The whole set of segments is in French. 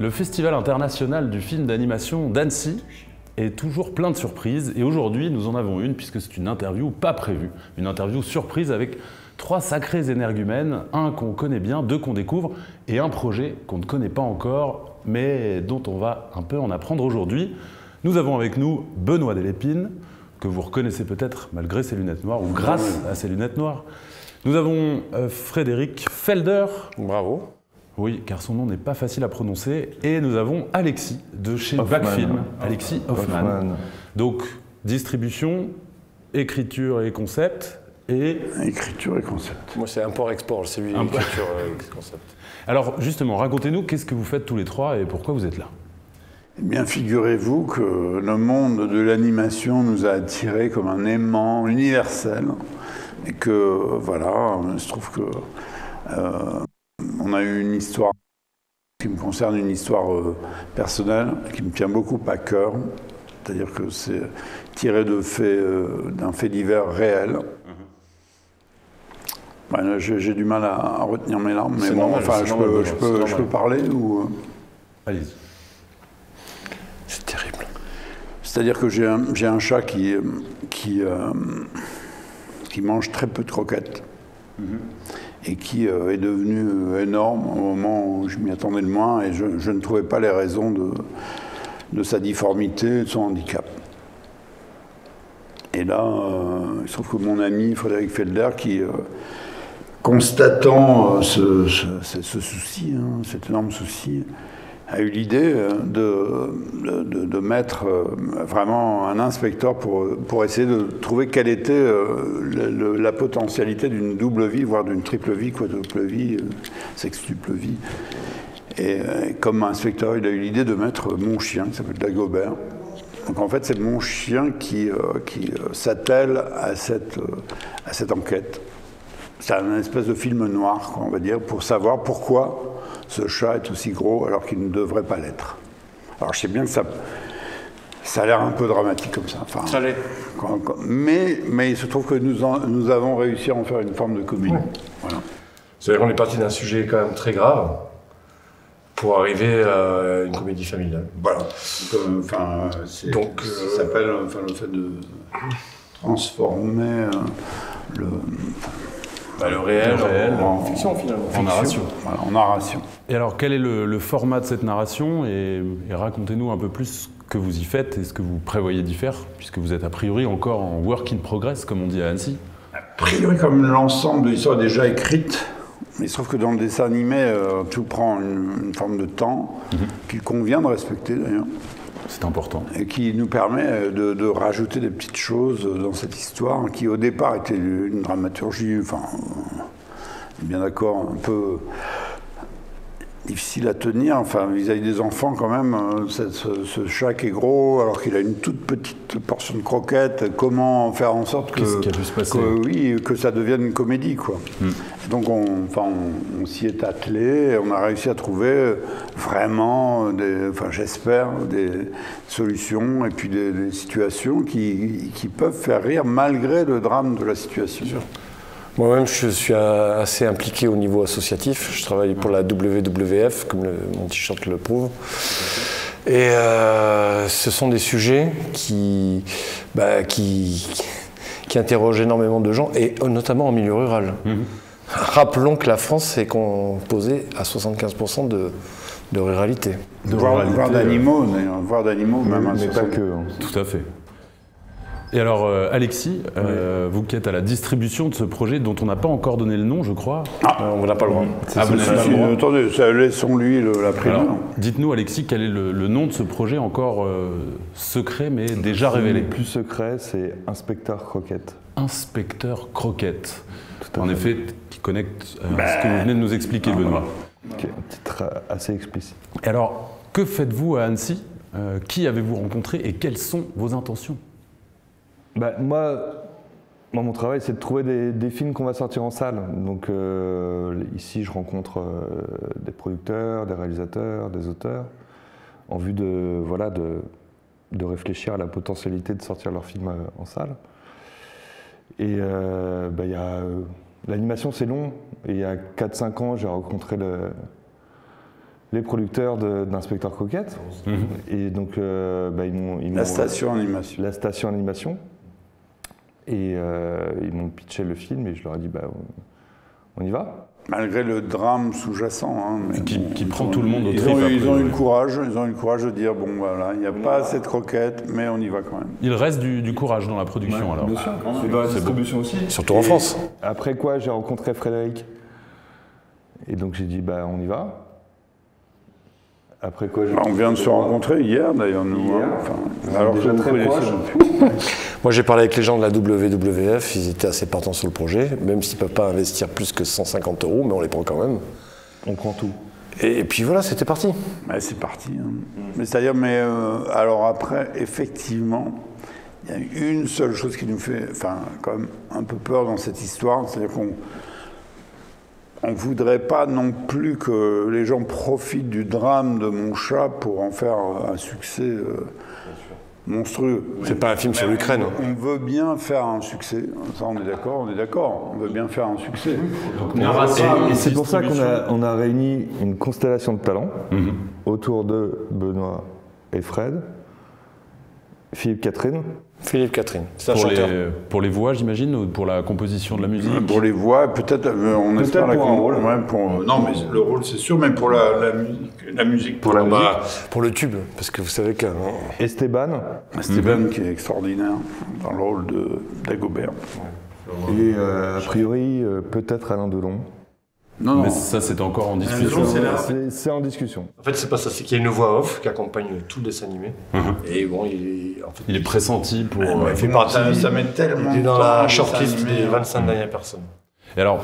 Le Festival international du film d'animation d'Annecy est toujours plein de surprises et aujourd'hui nous en avons une puisque c'est une interview pas prévue, une interview surprise avec trois sacrés énergumènes, un qu'on connaît bien, deux qu'on découvre et un projet qu'on ne connaît pas encore mais dont on va un peu en apprendre aujourd'hui. Nous avons avec nous Benoît Delépine, que vous reconnaissez peut-être malgré ses lunettes noires ou grâce à ses lunettes noires. Nous avons euh, Frédéric Felder. Bravo. Oui, car son nom n'est pas facile à prononcer. Et nous avons Alexis de chez Hoffman. Backfilm. Alexis Hoffman. Hoffman. Donc, distribution, écriture et concept. Et Écriture et concept. Moi, c'est import-export, c'est lui, Import. l'écriture, euh, concept. alors, justement, racontez-nous qu'est-ce que vous faites tous les trois et pourquoi vous êtes là? Eh bien, figurez-vous que le monde de l'animation nous a attirés comme un aimant universel. Et que, voilà, il se trouve que euh, on a eu une histoire qui me concerne, une histoire euh, personnelle, qui me tient beaucoup à cœur. C'est-à-dire que c'est tiré de faits, euh, d'un fait divers réel. Là, J'ai du mal à, à retenir mes larmes, mais bon, normal, enfin, je, normal, peux, je, peux, je peux parler ou. euh, Allez-y. C'est terrible. C'est-à-dire que j'ai un, un chat qui, qui, euh, qui mange très peu de croquettes et qui euh, est devenu euh, énorme au moment où je m'y attendais le moins et je, ne trouvais pas les raisons de, sa difformité de son handicap. Et là, euh, il se trouve que mon ami Frédéric Felder, qui, euh, constatant ce souci, hein, cet énorme souci, a eu l'idée euh, de, de, mettre euh, vraiment un inspecteur pour, pour essayer de trouver quelle était euh, la potentialité d'une double vie, voire d'une triple vie, quadruple vie, sextuple vie. Et comme inspecteur, il a eu l'idée de mettre mon chien, qui s'appelle Dagobert. Donc en fait, c'est mon chien qui, qui s'attelle à cette, à cette enquête. C'est un espèce de film noir, on va dire, pour savoir pourquoi ce chat est aussi gros alors qu'il ne devrait pas l'être. Alors je sais bien que ça, ça a l'air un peu dramatique comme ça. Enfin, Ça l'est. quand- quand- mais, mais il se trouve que nous, en- nous avons réussi à en faire une forme de comédie. Voilà. C'est-à-dire qu'on est parti d'un sujet quand même très grave pour arriver à une comédie familiale. Voilà. Comme, enfin, c'est- Donc, ça euh, s'appelle enfin, le fait de transformer euh, le, Bah, le réel, Le réel, en, Fiction finalement. en narration. voilà, en narration. Et alors, quel est le, le format de cette narration Et, et racontez-nous un peu plus ce que vous y faites et ce que vous prévoyez d'y faire, puisque vous êtes a priori encore en work in progress, comme on dit à Annecy. A priori, comme l'ensemble de l'histoire est déjà écrite, mais il se trouve que dans le dessin animé, euh, tout prend une, une forme de temps qu'il convient de respecter d'ailleurs, C'est important. et qui nous permet euh, de, de rajouter des petites choses dans cette histoire qui au départ était une dramaturgie, enfin, bien d'accord, un peu difficile à tenir, enfin vis-à-vis des enfants quand même, euh, ce, chat qui est gros alors qu'il a une toute petite portion de croquettes, comment faire en sorte que, se oui, que ça devienne une comédie quoi. Et donc on, enfin, on, on s'y est attelé, on a réussi à trouver vraiment des, enfin j'espère des solutions et puis des, des situations qui, qui peuvent faire rire malgré le drame de la situation. Moi-même, je suis euh, assez impliqué au niveau associatif. Je travaille pour la WWF, comme le- mon t-shirt le prouve. Et euh, ce sont des sujets qui, bah, qui, qui interrogent énormément de gens, et notamment en milieu rural. Rappelons que la France est composée à 75% de, de ruralité. De Voir, ruralité, voir euh, d'animaux, d'ailleurs, voir d'animaux, même mais pas 60. que. hein. Tout à fait. Et alors, euh, Alexis, euh, vous qui êtes à la distribution de ce projet dont on n'a pas encore donné le nom, je crois. Euh, on n'a pas le droit. Ah, vous pas le droit. attendez, laissons-lui la primeur. Alors, dites-nous, Alexis, quel est le, le nom de ce projet encore secret mais déjà révélé Le plus secret, c'est Inspecteur Croquette. Inspecteur Croquette. Tout à En fait. effet, qui connecte à ce que vous venez de nous expliquer, Benoît. Qui est un titre assez explicite. Et alors, que faites-vous à Annecy? Qui avez-vous rencontré et quelles sont vos intentions? Bah, moi, moi, mon travail, c'est de trouver des, des films qu'on va sortir en salle. Donc euh, ici, je rencontre euh, des producteurs, des réalisateurs, des auteurs, en vue de, voilà, de, de réfléchir à la potentialité de sortir leur film euh, en salle. Et euh, bah, l'animation, c'est long. Et il y a 4-5 ans, j'ai rencontré le, les producteurs d'Inspecteur Coquette. Et donc, bah, ils m'ont. La station animation. La station animation. Et euh, ils m'ont pitché le film et je leur ai dit, bah, on, on y va. Malgré le drame sous-jacent. hein, mais Qui- bon, qui ils prend ont- tout le monde au ils trip ont, eu- après, Ils ont eu le courage, ils ont eu le courage de dire bon voilà, il n'y a pas assez de croquettes, mais on y va quand même. Il reste du, du courage dans la production alors. Bien sûr. Et dans la distribution aussi. Surtout en France. Après quoi, j'ai rencontré Frédéric. Et donc j'ai dit, bah, on y va. Après quoi, Bah, on vient de se rencontrer hier d'ailleurs nous. Hier. hein, enfin, alors déjà que vous très connaissez. Moi, j'ai parlé avec les gens de la WWF, ils étaient assez partants sur le projet, même s'ils ne peuvent pas investir plus que 150 euros, mais on les prend quand même. On prend tout. Et, puis voilà, c'était parti. Ouais, c'est parti. hein. Mais c'est-à-dire, mais euh, alors après, effectivement, il y a une seule chose qui nous fait, enfin, quand même un peu peur dans cette histoire, c'est-à-dire qu'on on voudrait pas non plus que les gens profitent du drame de mon chat pour en faire un succès euh, monstrueux. C'est pas un film sur l'Ukraine. On, on veut bien faire un succès. Ça, on est d'accord, on est d'accord. On veut bien faire un succès. Et c'est pour ça qu'on a, on a réuni une constellation de talents Mhm. autour de Benoît et Fred, Philippe Catherine. Philippe Catherine, c'est un Pour chanteur. les, pour les voix, j'imagine, ou pour la composition de la musique Pour les voix, peut-être, euh, on espère la pour un con- rôle. ouais, pour- non, mais le rôle, c'est sûr, mais pour la, la musique, la musique, pour la Bah, pour le tube, parce que vous savez que. hein, Esteban Steven qui est extraordinaire dans le rôle de d'Agobert. et euh, a priori euh, peut-être Alain Delon. Non, non. Mais ça, c'était encore en discussion. C'est c'est en discussion. En fait, c'est pas ça, c'est qu'il y a une voix off qui accompagne tout le dessin animé. Et bon, il est, en fait, Il est pressenti pour. Ouais, euh, mais il fait partie. ça, met tellement il est dans la shortlist des hein. 25 dernières personnes. Et alors,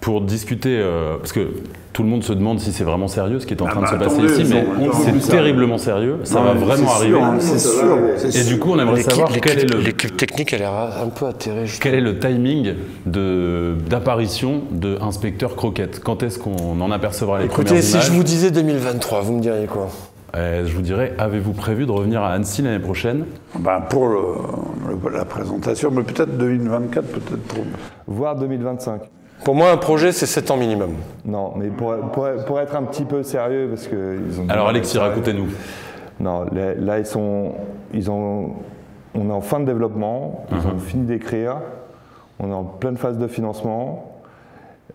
pour discuter, euh, parce que tout le monde se demande si c'est vraiment sérieux ce qui est en Ah train bah de se passer attendez, ici, mais c'est terriblement sérieux. Ça Non, va vraiment c'est arriver. sûr, hein, C'est sûr. Et du coup, on aimerait savoir quel est le L'équipe technique, elle est un peu atterrée. je quel est le timing de d'apparition de Inspecteur Croquette? Quand est-ce qu'on en apercevra les Écoutez, premières si images? je vous disais 2023, vous me diriez quoi? Euh, Je vous dirais, avez-vous prévu de revenir à Annecy l'année prochaine? Ben, pour le- le- la présentation, mais peut-être 2024, peut-être pour. Voire 2025. Pour moi, un projet, c'est 7 ans minimum. Non, mais pour, pour- pour être un petit peu sérieux, parce que ils ont. Alors Alexis, racontez-nous. Non, là, là, ils sont, ils ont, on est en fin de développement, ils ont fini d'écrire, on est en pleine phase de financement.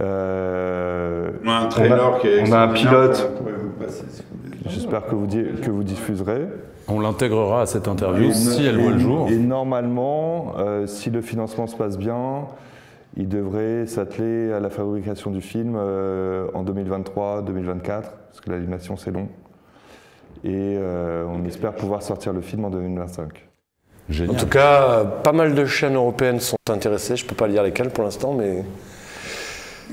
Euh, On a un trailer qui est on a un pilote. J'espère que vous, di- que vous diffuserez. On l'intégrera à cette interview Et si elle voit le jour. Et normalement, euh, si le financement se passe bien, il devrait s'atteler à la fabrication du film euh, en 2023-2024, parce que l'animation c'est long. Et euh, on espère pouvoir sortir le film en 2025. En tout cas, pas mal de chaînes européennes sont intéressées. Je peux pas dire lesquelles pour l'instant, mais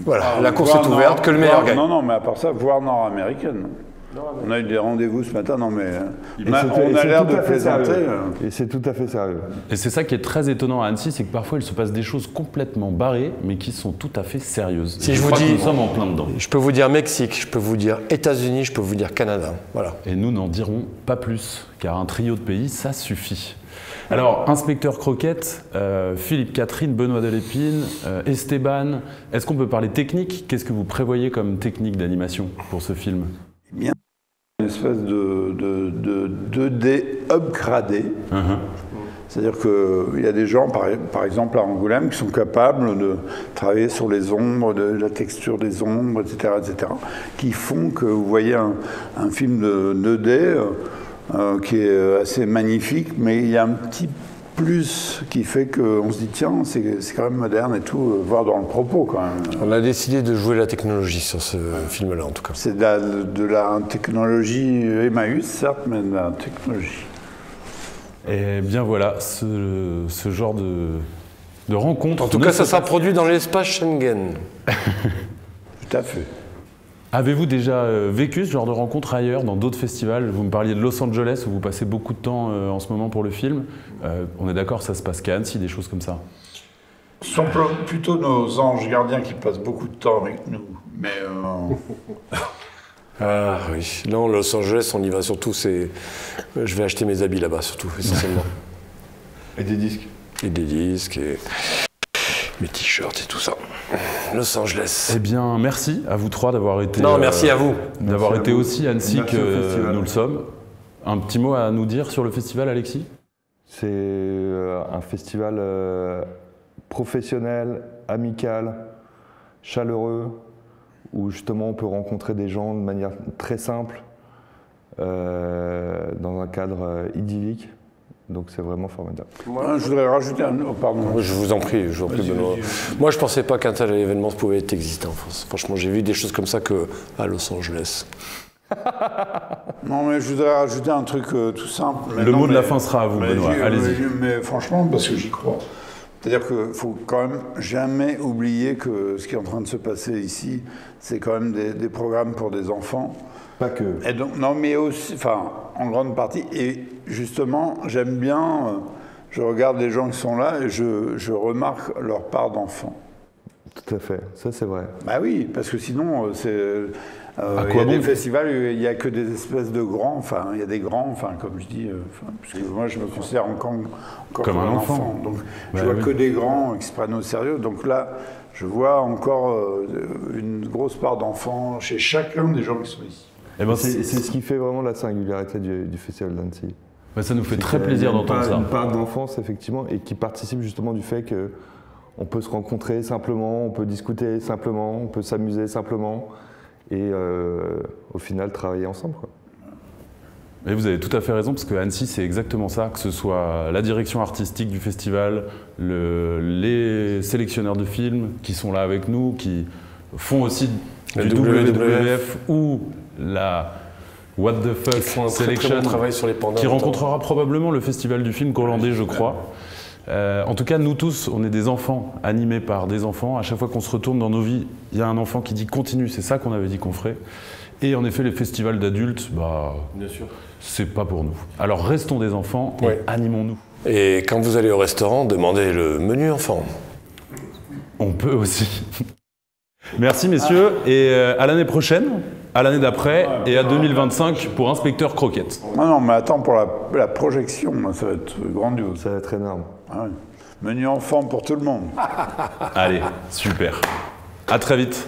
voilà, la course Voir est nord- ouverte, que le meilleur gagne. Non, non, mais à part ça, voir nord-américaine. On a eu des rendez-vous ce matin, non mais Et on a- l'air tout de à fait plaisanter. sérieux. euh. Et c'est tout à fait sérieux. Et c'est ça qui est très étonnant à Annecy, c'est que parfois il se passe des choses complètement barrées, mais qui sont tout à fait sérieuses. Si je vous dis- nous sommes en plein dedans. Je peux vous dire Mexique, je peux vous dire États-Unis, je peux vous dire Canada. Voilà. Et nous n'en dirons pas plus, car un trio de pays, ça suffit. Alors, inspecteur Croquette, euh, Philippe Catherine, Benoît Delépine, euh, Esteban, est-ce qu'on peut parler technique? Qu'est-ce que vous prévoyez comme technique d'animation pour ce film? Une espèce de, de, de 2D upgradé. C'est-à-dire qu'il y a des gens, par, par exemple à Angoulême, qui sont capables de travailler sur les ombres, de la texture des ombres, etc., etc., qui font que vous voyez un, un film de 2D euh, euh, qui est assez magnifique, mais il y a un petit plus qui fait qu'on se dit, tiens, c'est c'est quand même moderne et tout, euh, voir dans le propos quand même. On a décidé de jouer la technologie sur ce film-là, en tout cas. C'est de la, de la technologie Emmaüs, certes, mais de la technologie. Et bien voilà, ce, ce genre de, de rencontre. En tout cas, ça sera produit dans l'espace Schengen. Tout à fait. Avez-vous déjà euh, vécu ce genre de rencontre ailleurs, dans d'autres festivals? Vous me parliez de Los Angeles, où vous passez beaucoup de temps euh, en ce moment pour le film. Euh, on est d'accord, ça se passe qu'à Annecy, des choses comme ça. Ce sont pl- plutôt nos anges gardiens qui passent beaucoup de temps avec nous. Mais euh, Ah oui. Non, Los Angeles, on y va surtout. C'est, je vais acheter mes habits là-bas, surtout, essentiellement. Et des disques. et des disques. Et... mes t-shirts et tout ça. Los Angeles. Eh bien, merci à vous trois d'avoir été. Non, merci à vous. D'avoir Merci été vous. aussi Annecy Merci que nous le sommes. Un petit mot à nous dire sur le festival, Alexis? C'est euh, un festival euh, professionnel, amical, chaleureux, où justement on peut rencontrer des gens de manière très simple, euh, dans un cadre euh, idyllique. Donc c'est vraiment formidable. Hein, Je voudrais rajouter un. oh, pardon. Je vous en prie, je vous en prie, Benoît. vas-y. Moi, je pensais pas qu'un tel événement pouvait exister en France. Franchement, j'ai vu des choses comme ça que à Los Angeles. Non, mais je voudrais rajouter un truc euh, tout simple. Mais Le non, mot de la fin sera à vous, mais Benoît. Allez-y. Mais, mais franchement, parce que j'y crois. C'est-à-dire qu'il faut quand même jamais oublier que ce qui est en train de se passer ici, c'est quand même des, des programmes pour des enfants. Pas que. Et donc, non, mais aussi, enfin, en grande partie. Et justement, j'aime bien, euh, je regarde les gens qui sont là et je, je remarque leur part d'enfant. Tout à fait, ça c'est vrai. Bah oui, parce que sinon, euh, c'est. Euh, À il y des festivals, il n'y a que des espèces de grands, enfin, il y a des grands, enfin, comme je dis, euh, enfin, parce que moi je me considère encore, encore Comme un enfant. Donc, Bah je vois oui. que des grands qui se prennent au sérieux. Donc là, je vois encore euh, une grosse part d'enfants chez chacun des gens qui sont ici. Eh ben, C'est c'est- c'est ce qui fait vraiment la singularité du, du festival d'Annecy. bah, ça nous fait C'est très plaisir une d'entendre part- ça. Une part d'enfance, effectivement, et qui participe justement du fait que on peut se rencontrer simplement, on peut discuter simplement, on peut s'amuser simplement, et euh, au final travailler ensemble. quoi. Et vous avez tout à fait raison, parce que Annecy, c'est exactement ça, que ce soit la direction artistique du festival, le- les sélectionneurs de films qui sont là avec nous, qui font aussi La du WWF. WWF ou la What the Fuck Ils font un très, très Selection, bon travail sur les pandas. qui rencontrera probablement le festival du film hollandais, je crois. Euh, en tout cas, nous tous, on est des enfants, animés par des enfants. À chaque fois qu'on se retourne dans nos vies, il y a un enfant qui dit continue, c'est ça qu'on avait dit qu'on ferait. Et en effet, les festivals d'adultes, bah, Bien sûr. c'est pas pour nous. Alors restons des enfants et Ouais. animons-nous. Et quand vous allez au restaurant, demandez le menu enfant. On peut aussi. Merci messieurs et euh, à l'année prochaine, à l'année d'après et à 2025 pour Inspecteur Croquette. Non, non, mais attends, pour la, la projection, ça va être grandiose. Ça va être énorme. Ah ouais. Menu enfant pour tout le monde. Allez, super. À très vite.